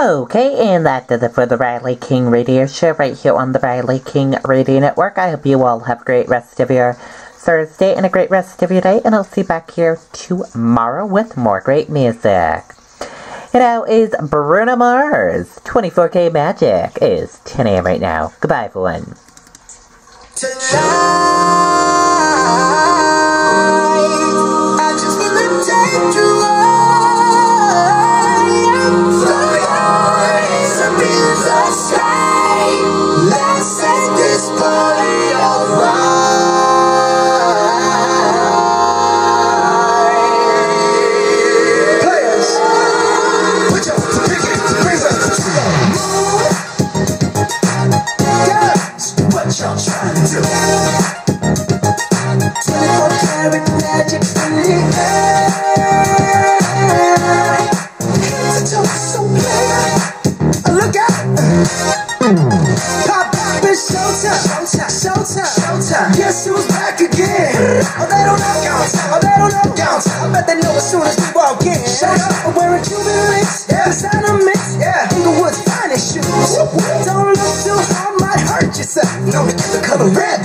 Okay, and that does it for the Riley King Radio Show right here on the Riley King Radio Network. I hope you all have a great rest of your Thursday and a great rest of your day, and I'll see you back here tomorrow with more great music. It now is Bruno Mars. 24K Magic is 10 a.m. right now. Goodbye, everyone. Guess who's back again? Oh, they don't know counts. Oh, they. I bet they know as soon as we walk in. Wearing Cuban links. Yeah. Inglewood's finest shoes. Don't look too hard, might hurt yourself. Known to get the color red.